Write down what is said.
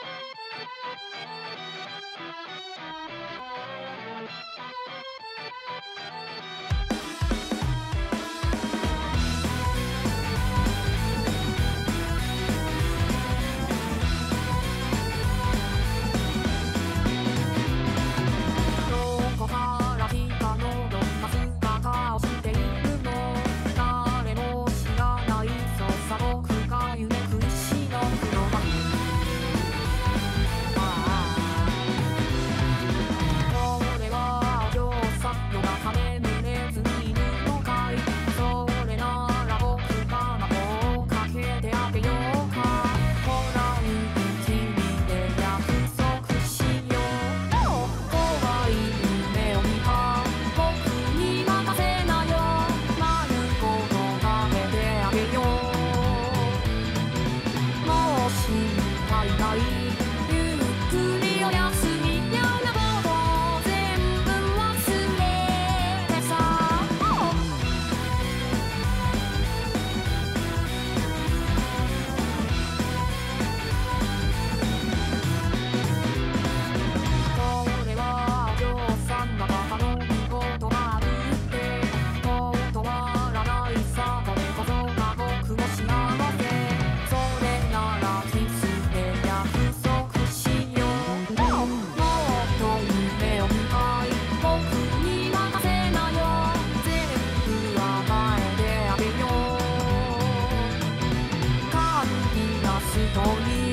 Thank you. ストーリー